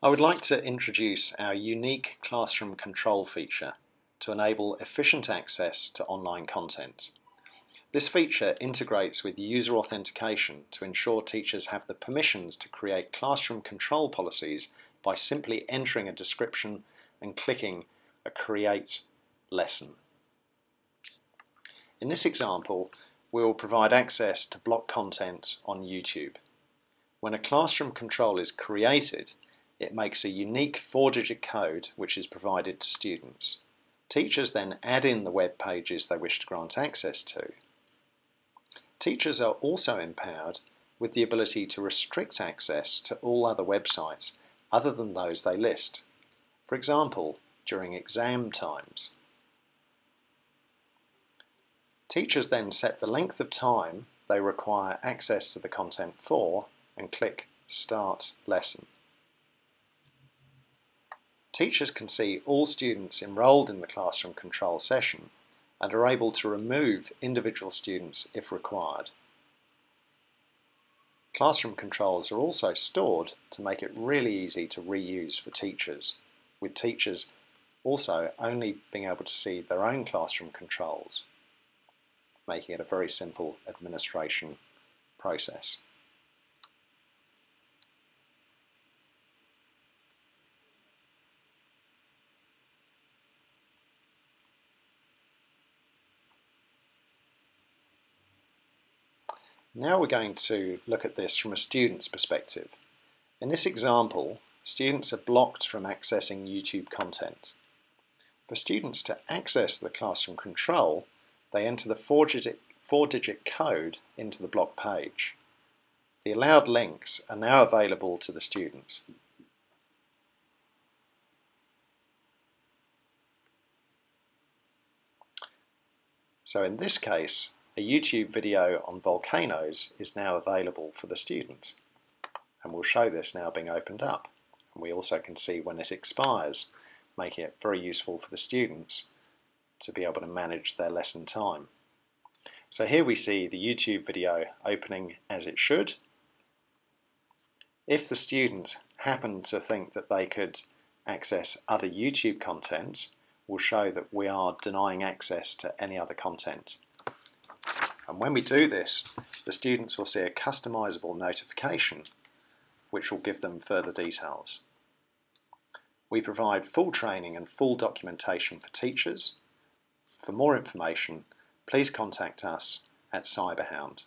I would like to introduce our unique classroom control feature to enable efficient access to online content. This feature integrates with user authentication to ensure teachers have the permissions to create classroom control policies by simply entering a description and clicking a Create Lesson. In this example, we will provide access to block content on YouTube. When a classroom control is created, it makes a unique four-digit code which is provided to students. Teachers then add in the web pages they wish to grant access to. Teachers are also empowered with the ability to restrict access to all other websites other than those they list, for example, during exam times. Teachers then set the length of time they require access to the content for and click Start Lesson. Teachers can see all students enrolled in the classroom control session and are able to remove individual students if required. Classroom controls are also stored to make it really easy to reuse for teachers, with teachers also only being able to see their own classroom controls, making it a very simple administration process. Now we're going to look at this from a student's perspective. In this example, students are blocked from accessing YouTube content. For students to access the classroom control, they enter the four-digit four digit code into the block page. The allowed links are now available to the students. So in this case, a YouTube video on volcanoes is now available for the students. And we'll show this now being opened up. And we also can see when it expires, making it very useful for the students to be able to manage their lesson time. So here we see the YouTube video opening as it should. If the student happened to think that they could access other YouTube content, we'll show that we are denying access to any other content. And when we do this, the students will see a customizable notification which will give them further details. We provide full training and full documentation for teachers. For more information, please contact us at Cyberhound.